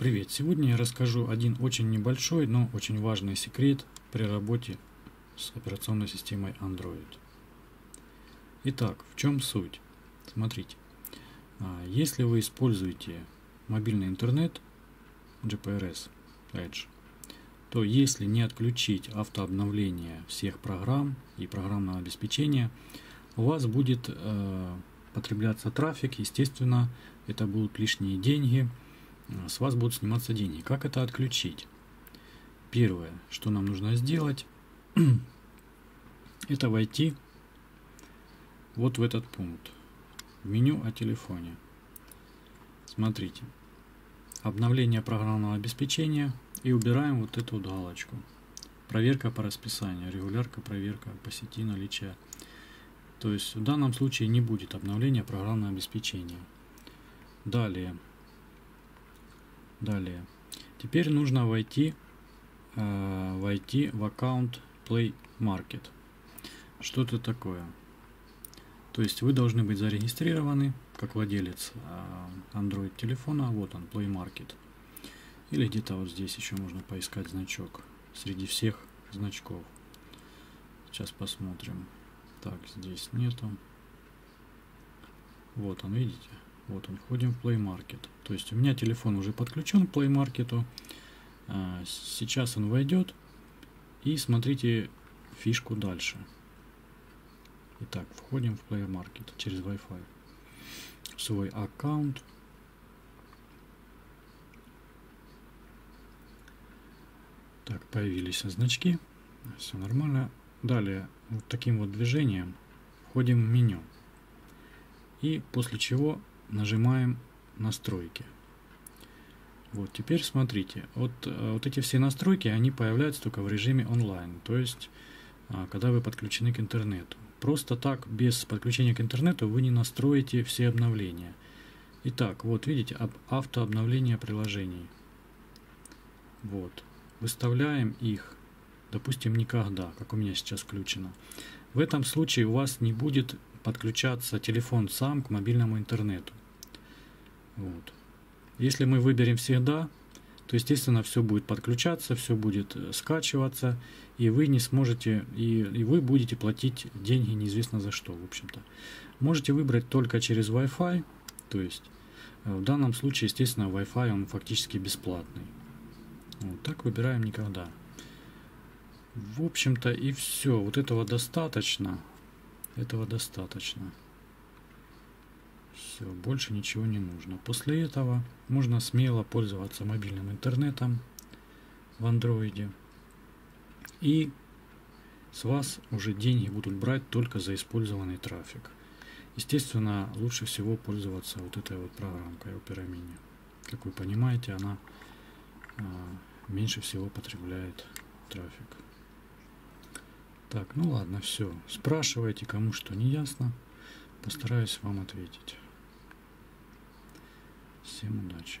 Привет! Сегодня я расскажу один очень небольшой, но очень важный секрет при работе с операционной системой Android. Итак, в чем суть? Смотрите, а, если вы используете мобильный интернет GPRS Edge, то если не отключить автообновление всех программ и программного обеспечения, у вас будет э, потребляться трафик, естественно, это будут лишние деньги – с вас будут сниматься деньги. Как это отключить? Первое, что нам нужно сделать, это войти вот в этот пункт. В меню о телефоне. Смотрите. Обновление программного обеспечения. И убираем вот эту вот галочку. Проверка по расписанию. Регулярка, проверка по сети наличия. То есть в данном случае не будет обновления программного обеспечения. Далее Далее. Теперь нужно войти, э, войти в аккаунт Play Market. Что это такое? То есть вы должны быть зарегистрированы как владелец э, Android телефона. Вот он, Play Market. Или где-то вот здесь еще можно поискать значок среди всех значков. Сейчас посмотрим. Так, здесь нету. Вот он, видите? Вот он, входим в Play Market. То есть у меня телефон уже подключен к Play Market. А, сейчас он войдет. И смотрите фишку дальше. Итак, входим в Play Market через Wi-Fi. Свой аккаунт. Так, появились значки. Все нормально. Далее, вот таким вот движением входим в меню. И после чего нажимаем настройки. Вот, теперь смотрите, вот, э, вот эти все настройки, они появляются только в режиме онлайн, то есть, а, когда вы подключены к интернету. Просто так, без подключения к интернету, вы не настроите все обновления. Итак, вот видите, автообновление приложений. Вот, выставляем их, допустим, никогда, как у меня сейчас включено. В этом случае у вас не будет подключаться телефон сам к мобильному интернету. Вот. Если мы выберем всегда, то, естественно, все будет подключаться, все будет э, скачиваться, и вы не сможете, и, и вы будете платить деньги неизвестно за что, в общем-то. Можете выбрать только через Wi-Fi, то есть э, в данном случае, естественно, Wi-Fi он фактически бесплатный. Вот так выбираем никогда. В общем-то и все. Вот этого достаточно. Этого достаточно. Все, больше ничего не нужно. После этого можно смело пользоваться мобильным интернетом в андроиде. И с вас уже деньги будут брать только за использованный трафик. Естественно, лучше всего пользоваться вот этой вот программкой Opera Mini. Как вы понимаете, она а, меньше всего потребляет трафик. Так, ну ладно, все. Спрашивайте, кому что не ясно. Постараюсь вам ответить. Всем удачи!